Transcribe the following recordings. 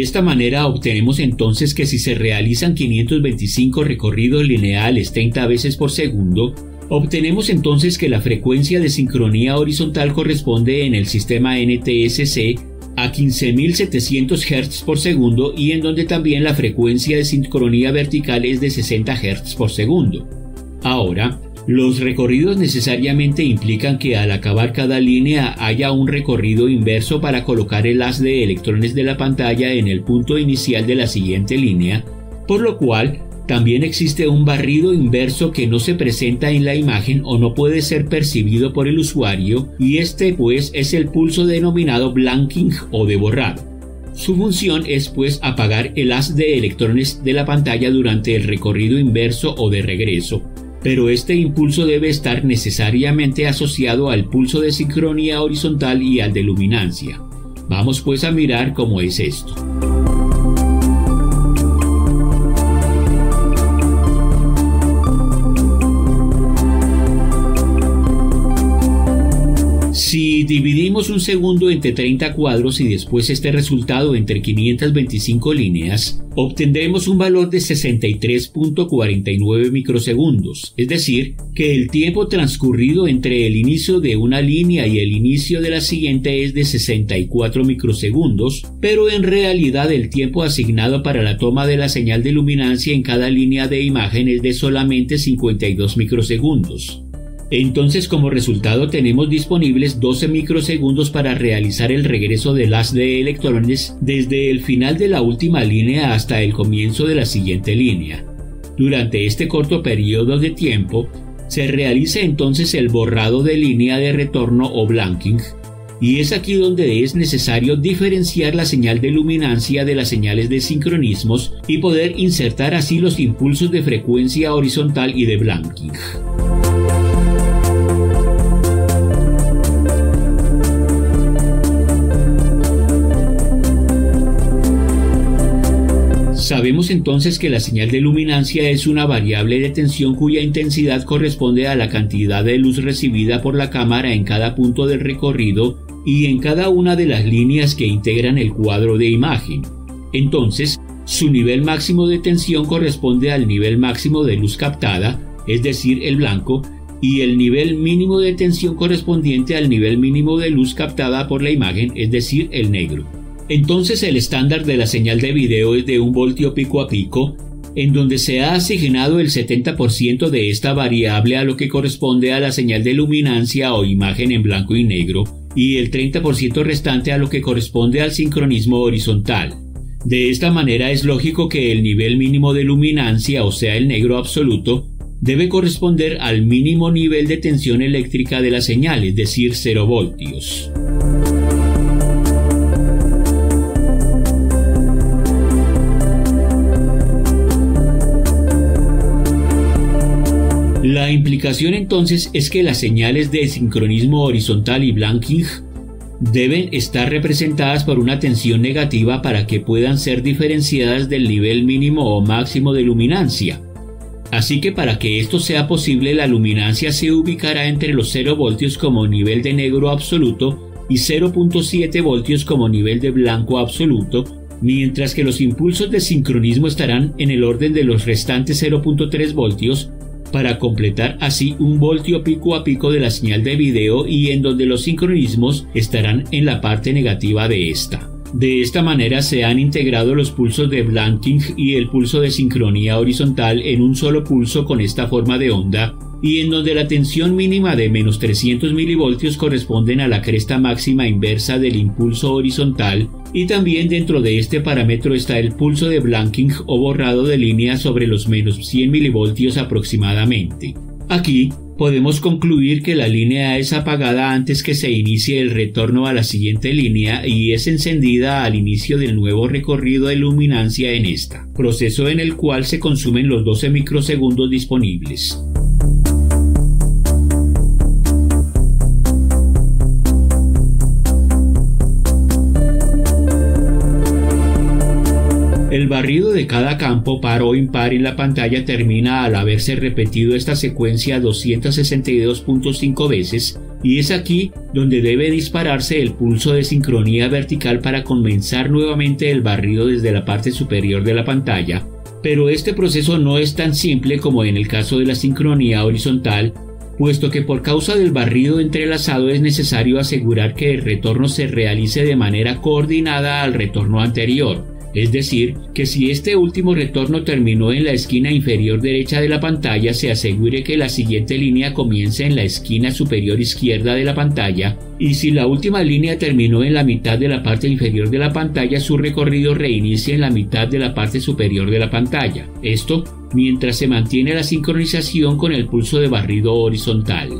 De esta manera obtenemos entonces que si se realizan 525 recorridos lineales 30 veces por segundo, obtenemos entonces que la frecuencia de sincronía horizontal corresponde en el sistema NTSC a 15.700 Hz por segundo y en donde también la frecuencia de sincronía vertical es de 60 Hz por segundo. Ahora, los recorridos necesariamente implican que al acabar cada línea haya un recorrido inverso para colocar el haz de electrones de la pantalla en el punto inicial de la siguiente línea, por lo cual también existe un barrido inverso que no se presenta en la imagen o no puede ser percibido por el usuario y este pues es el pulso denominado blanking o de borrado. Su función es pues apagar el haz de electrones de la pantalla durante el recorrido inverso o de regreso, pero este impulso debe estar necesariamente asociado al pulso de sincronía horizontal y al de luminancia. Vamos pues a mirar cómo es esto. Dividimos un segundo entre 30 cuadros y después este resultado entre 525 líneas, obtendremos un valor de 63.49 microsegundos, es decir, que el tiempo transcurrido entre el inicio de una línea y el inicio de la siguiente es de 64 microsegundos, pero en realidad el tiempo asignado para la toma de la señal de luminancia en cada línea de imagen es de solamente 52 microsegundos. Entonces como resultado tenemos disponibles 12 microsegundos para realizar el regreso del haz de electrones desde el final de la última línea hasta el comienzo de la siguiente línea. Durante este corto periodo de tiempo, se realiza entonces el borrado de línea de retorno o blanking, y es aquí donde es necesario diferenciar la señal de luminancia de las señales de sincronismos y poder insertar así los impulsos de frecuencia horizontal y de blanking. Sabemos entonces que la señal de luminancia es una variable de tensión cuya intensidad corresponde a la cantidad de luz recibida por la cámara en cada punto del recorrido y en cada una de las líneas que integran el cuadro de imagen. Entonces, su nivel máximo de tensión corresponde al nivel máximo de luz captada, es decir, el blanco, y el nivel mínimo de tensión correspondiente al nivel mínimo de luz captada por la imagen, es decir, el negro. Entonces el estándar de la señal de video es de un voltio pico a pico, en donde se ha asignado el 70% de esta variable a lo que corresponde a la señal de luminancia o imagen en blanco y negro, y el 30% restante a lo que corresponde al sincronismo horizontal. De esta manera es lógico que el nivel mínimo de luminancia, o sea el negro absoluto, debe corresponder al mínimo nivel de tensión eléctrica de la señal, es decir, 0 voltios. La implicación entonces es que las señales de sincronismo horizontal y blanking deben estar representadas por una tensión negativa para que puedan ser diferenciadas del nivel mínimo o máximo de luminancia. Así que para que esto sea posible la luminancia se ubicará entre los 0 voltios como nivel de negro absoluto y 0.7 voltios como nivel de blanco absoluto, mientras que los impulsos de sincronismo estarán en el orden de los restantes 0.3 voltios para completar así un voltio pico a pico de la señal de video y en donde los sincronismos estarán en la parte negativa de esta. De esta manera se han integrado los pulsos de blanking y el pulso de sincronía horizontal en un solo pulso con esta forma de onda y en donde la tensión mínima de menos 300 milivoltios corresponden a la cresta máxima inversa del impulso horizontal y también dentro de este parámetro está el pulso de blanking o borrado de línea sobre los menos 100 milivoltios aproximadamente. Aquí podemos concluir que la línea es apagada antes que se inicie el retorno a la siguiente línea y es encendida al inicio del nuevo recorrido de luminancia en esta, proceso en el cual se consumen los 12 microsegundos disponibles. Barrido de cada campo par o impar en la pantalla termina al haberse repetido esta secuencia 262.5 veces y es aquí donde debe dispararse el pulso de sincronía vertical para comenzar nuevamente el barrido desde la parte superior de la pantalla, pero este proceso no es tan simple como en el caso de la sincronía horizontal, puesto que por causa del barrido entrelazado es necesario asegurar que el retorno se realice de manera coordinada al retorno anterior, es decir, que si este último retorno terminó en la esquina inferior derecha de la pantalla, se asegure que la siguiente línea comience en la esquina superior izquierda de la pantalla, y si la última línea terminó en la mitad de la parte inferior de la pantalla, su recorrido reinicie en la mitad de la parte superior de la pantalla. Esto mientras se mantiene la sincronización con el pulso de barrido horizontal.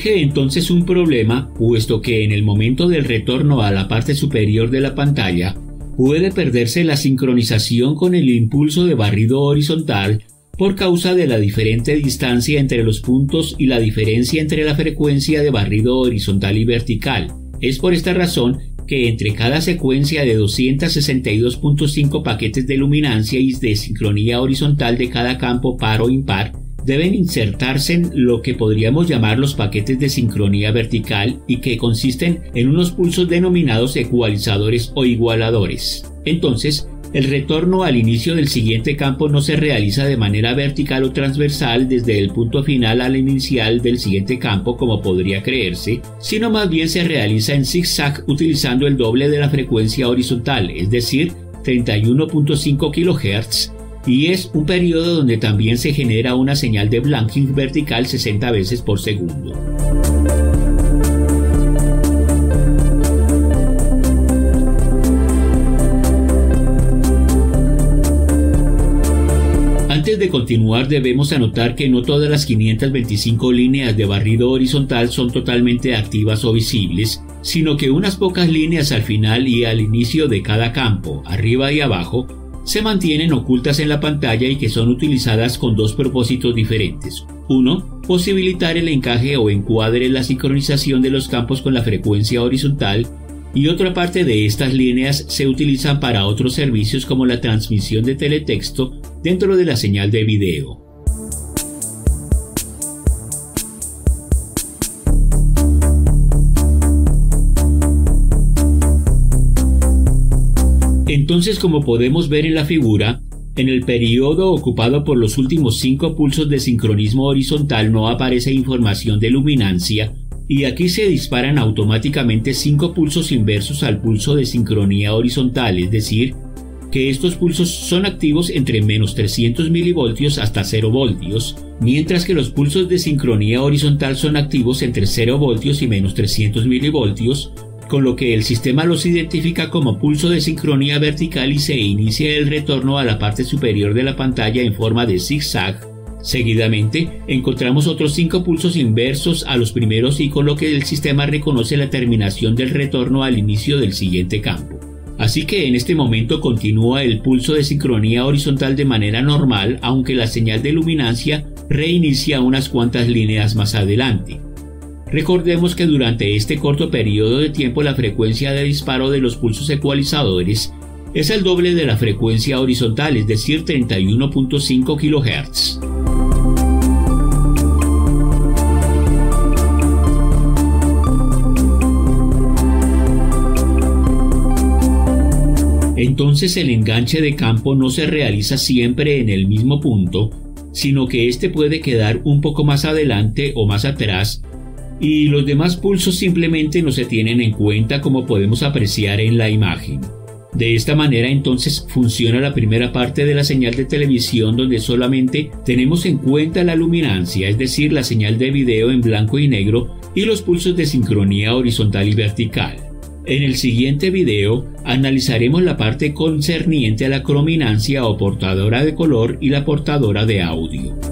Surge entonces un problema, puesto que en el momento del retorno a la parte superior de la pantalla, puede perderse la sincronización con el impulso de barrido horizontal por causa de la diferente distancia entre los puntos y la diferencia entre la frecuencia de barrido horizontal y vertical. Es por esta razón que entre cada secuencia de 262.5 paquetes de luminancia y de sincronía horizontal de cada campo par o impar, deben insertarse en lo que podríamos llamar los paquetes de sincronía vertical y que consisten en unos pulsos denominados ecualizadores o igualadores. Entonces, el retorno al inicio del siguiente campo no se realiza de manera vertical o transversal desde el punto final al inicial del siguiente campo como podría creerse, sino más bien se realiza en zigzag utilizando el doble de la frecuencia horizontal, es decir, 31.5 kHz y es un periodo donde también se genera una señal de blanking vertical 60 veces por segundo. Antes de continuar debemos anotar que no todas las 525 líneas de barrido horizontal son totalmente activas o visibles, sino que unas pocas líneas al final y al inicio de cada campo, arriba y abajo, se mantienen ocultas en la pantalla y que son utilizadas con dos propósitos diferentes. Uno, posibilitar el encaje o encuadre la sincronización de los campos con la frecuencia horizontal y otra parte de estas líneas se utilizan para otros servicios como la transmisión de teletexto dentro de la señal de video. Entonces, como podemos ver en la figura, en el periodo ocupado por los últimos cinco pulsos de sincronismo horizontal no aparece información de luminancia y aquí se disparan automáticamente cinco pulsos inversos al pulso de sincronía horizontal, es decir, que estos pulsos son activos entre menos 300 milivoltios hasta 0 voltios, mientras que los pulsos de sincronía horizontal son activos entre 0 voltios y menos 300 milivoltios, con lo que el sistema los identifica como pulso de sincronía vertical y se inicia el retorno a la parte superior de la pantalla en forma de zigzag. Seguidamente, encontramos otros cinco pulsos inversos a los primeros y con lo que el sistema reconoce la terminación del retorno al inicio del siguiente campo. Así que en este momento continúa el pulso de sincronía horizontal de manera normal, aunque la señal de luminancia reinicia unas cuantas líneas más adelante. Recordemos que durante este corto periodo de tiempo la frecuencia de disparo de los pulsos ecualizadores es el doble de la frecuencia horizontal, es decir, 31.5 kHz. Entonces el enganche de campo no se realiza siempre en el mismo punto, sino que éste puede quedar un poco más adelante o más atrás y los demás pulsos simplemente no se tienen en cuenta como podemos apreciar en la imagen. De esta manera entonces funciona la primera parte de la señal de televisión donde solamente tenemos en cuenta la luminancia, es decir, la señal de video en blanco y negro y los pulsos de sincronía horizontal y vertical. En el siguiente video analizaremos la parte concerniente a la crominancia o portadora de color y la portadora de audio.